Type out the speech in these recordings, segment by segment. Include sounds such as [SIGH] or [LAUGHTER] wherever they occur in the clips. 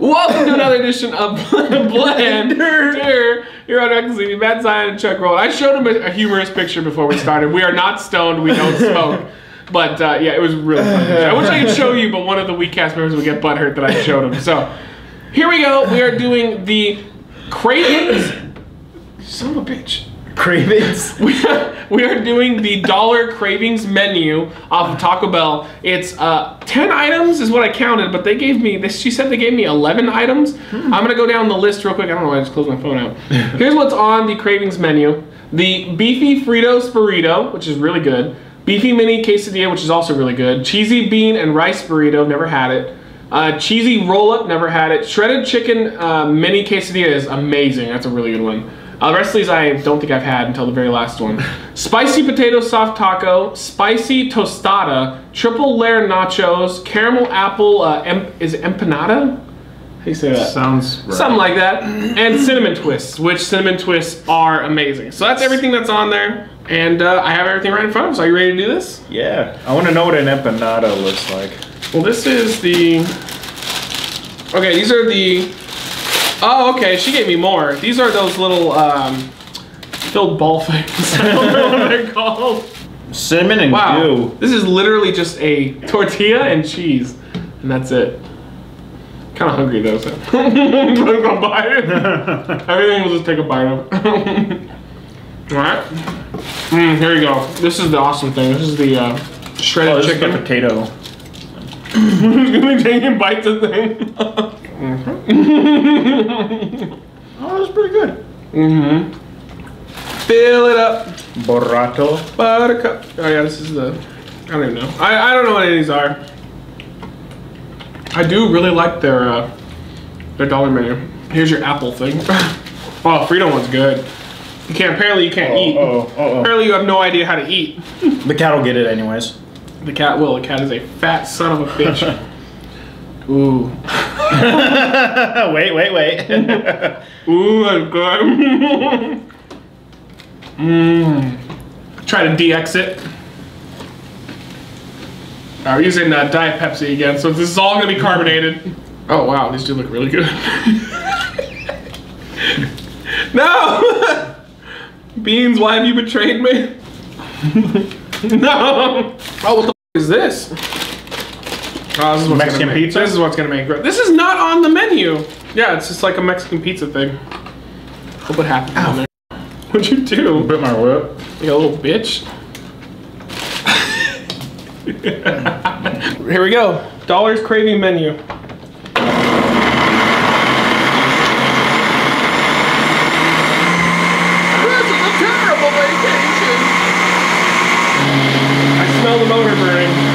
another edition of [LAUGHS] Blendurrr. Here on Excelsior, Matt Zion and Chuck Roll. I showed him a, a humorous picture before we started. We are not stoned. We don't smoke. But uh, yeah, it was really funny. I wish I could show you, but one of the weak cast members would get butthurt that I showed him. So here we go. We are doing the Cravings. Son of a bitch. Cravings. [LAUGHS] We are, we are doing the dollar cravings menu off of Taco Bell. It's uh, 10 items is what I counted, but they gave me this. She said they gave me 11 items. I'm gonna go down the list real quick. I don't know why I just closed my phone out. [LAUGHS] Here's what's on the cravings menu: the beefy Fritos burrito, which is really good. Beefy mini quesadilla, which is also really good. Cheesy bean and rice burrito, never had it. Uh, cheesy roll up, never had it. Shredded chicken uh, mini quesadilla is amazing. That's a really good one. Uh, the rest of these I don't think I've had until the very last one. [LAUGHS] Spicy potato soft taco, spicy tostada, triple layer nachos, caramel apple, uh, em- is it empanada? How do you say that? Sounds right. Something like that. And cinnamon twists, which cinnamon twists are amazing. So that's everything that's on there. And uh, I have everything right in front of us. Are you ready to do this? Yeah. I want to know what an empanada looks like. Well, this is the. Okay, these are the. Oh, okay. She gave me more. These are those little um, filled ball [LAUGHS] things. I don't know what they're called. Cinnamon and Wow. goo. This is literally just a tortilla and cheese, and that's it. Kind of hungry though, so [LAUGHS] I'm gonna buy it. [LAUGHS] Everything will just take a bite of. All right. Mm, here you go. This is the awesome thing. This is the uh, shredded Oh, this is the chicken. potato. He's gonna be taking bites of bite the thing. [LAUGHS] Oh, that's pretty good. mm-hmm. Fill it up. Borrato. Buttercup. Oh yeah, this is the. I don't even know. I, I don't know what any of these are. I do really like their uh, their dollar menu. Here's your apple thing. [LAUGHS] oh, Frito one's good. You can't. Apparently, you can't eat. Oh, oh, oh. Apparently, you have no idea how to eat. [LAUGHS] The cat will get it anyways. The cat will. The cat is a fat son of a bitch. Ooh. [LAUGHS] wait, wait, wait. [LAUGHS] Ooh, that's good. Mmm. Try to DX it. Uh, we're using uh, Diet Pepsi again, so this is all gonna be carbonated. [LAUGHS] Oh wow, these do look really good. no! Beans, why have you betrayed me? no! Oh, what the f- is this? Oh, this is what's Mexican gonna make, pizza? This is what's gonna make. This is not on the menu. Yeah, it's just like a Mexican pizza thing. Look what happened down there. [LAUGHS] What'd you do? Bit my whip. You little bitch. [LAUGHS] Here we go. Dollars craving menu. This is a terrible vacation. I smell the motor burning.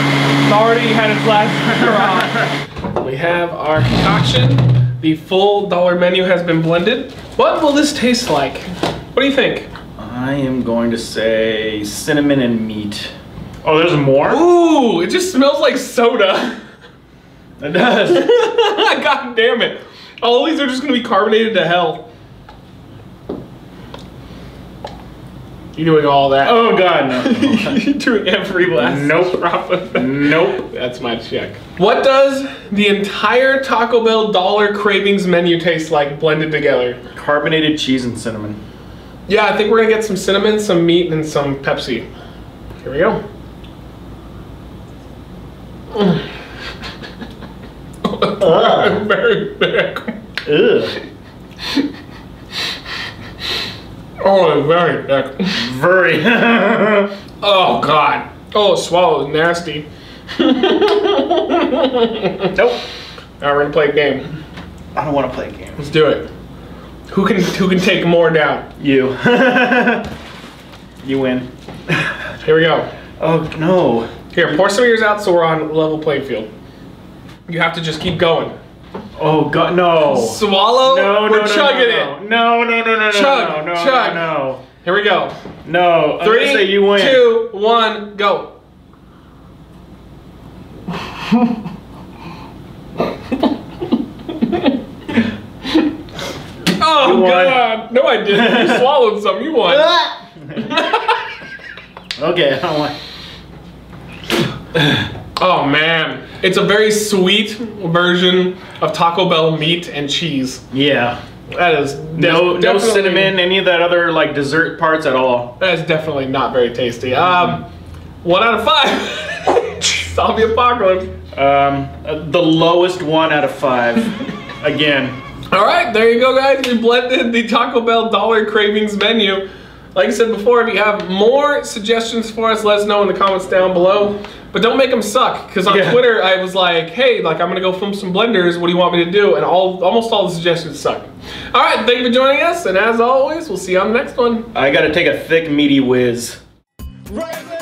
It's already had its last hurrah. We have our concoction. The full dollar menu has been blended. What will this taste like? What do you think? I am going to say cinnamon and meat. Oh, there's more? Ooh, it just smells like soda. It does. [LAUGHS] God damn it. All these are just gonna be carbonated to hell. You're doing all that. oh god, no. [LAUGHS] [LAUGHS] You're doing every last Nope. drop of that. nope. That's my check. What does the entire Taco Bell dollar cravings menu taste like blended together? Carbonated cheese and cinnamon. Yeah, I think we're gonna get some cinnamon, some meat, and some Pepsi. Here we go. Ugh. [LAUGHS] Very big. Ugh. Oh, it's very thick. Very. [LAUGHS] Oh God. Oh, swallow is nasty. [LAUGHS] nope. Now we're gonna play a game. I don't want to play a game. Let's do it. Who can who can take more down? You. [LAUGHS] you win. Here we go. Oh no. Here, pour some of yours out so we're on level playing field. You have to just keep going. Oh god, no. Swallow. No, no, we're no, chugging no, it. no, no, no, no, no, Chug, no, no, chug. no, Here we go. no. Three, say you win. two, one, go. [LAUGHS] oh God! No, I didn't. You [LAUGHS] swallowed some. You won. [LAUGHS] okay, I won. Oh man, it's a very sweet version of Taco Bell meat and cheese. Yeah. That is No, no cinnamon, any of that other like dessert parts at all. That is definitely not very tasty. Um, one out of five. [LAUGHS] Zombie apocalypse. Um, the lowest one out of five. [LAUGHS] Again. All right, there you go, guys. We blended the Taco Bell Dollar Cravings menu. Like I said before, if you have more suggestions for us, let us know in the comments down below. But don't make them suck, because on Yeah. Twitter I was like, "Hey, like I'm gonna go film some blenders. What do you want me to do?" And all almost all the suggestions suck. All right, thank you for joining us, and as always, we'll see you on the next one. I gotta take a thick meaty whiz. Right